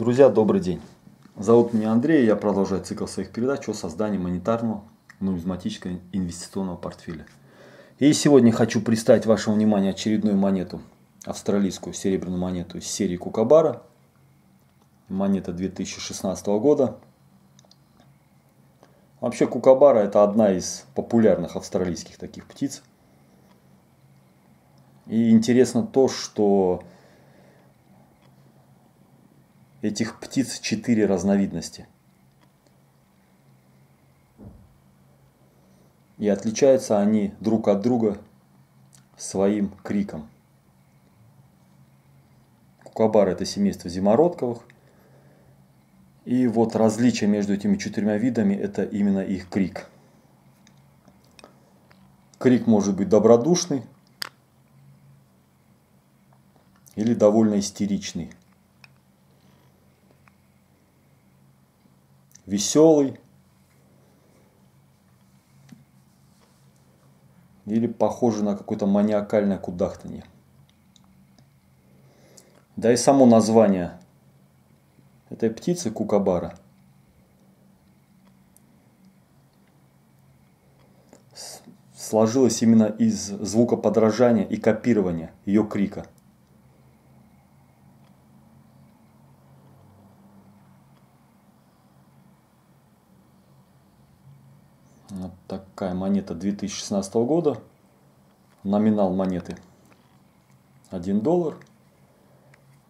Друзья, добрый день. Зовут меня Андрей, я продолжаю цикл своих передач о создании монетарного нумизматического инвестиционного портфеля. И сегодня хочу представить вашему вниманию очередную монету, австралийскую серебряную монету из серии Кукабара. Монета 2016 года. Вообще Кукабара это одна из популярных австралийских таких птиц. И интересно то, что этих птиц четыре разновидности. И отличаются они друг от друга своим криком. Кукабар это семейство зимородковых. И вот различие между этими четырьмя видами это именно их крик. Крик может быть добродушный или довольно истеричный. Веселый. Или похожий на какое-то маниакальное кудахтанье. Да и само название этой птицы кукабара. Сложилось именно из звукоподражания и копирования ее крика – Вот такая монета 2016 года. Номинал монеты 1 доллар.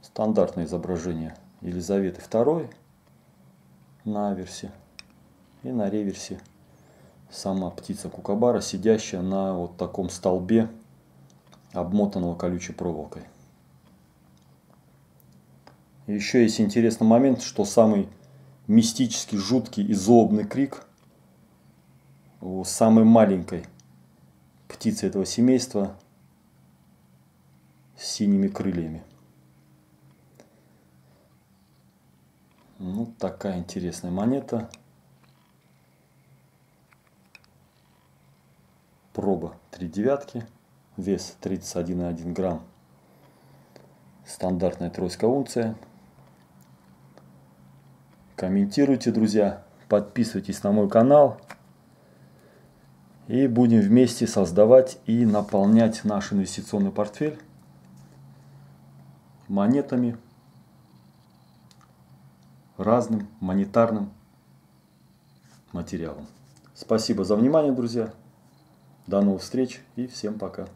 Стандартное изображение Елизаветы II на аверсе. И на реверсе сама птица кукабара, сидящая на вот таком столбе, обмотанного колючей проволокой. еще есть интересный момент, что самый мистический, жуткий и злобный крик – у самой маленькой птицы этого семейства с синими крыльями. Ну, такая интересная монета. Проба 3 девятки, вес 31,1 грамм. Стандартная тройская унция. Комментируйте, друзья, подписывайтесь на мой канал. И будем вместе создавать и наполнять наш инвестиционный портфель монетами, разным монетарным материалом. Спасибо за внимание, друзья. До новых встреч и всем пока.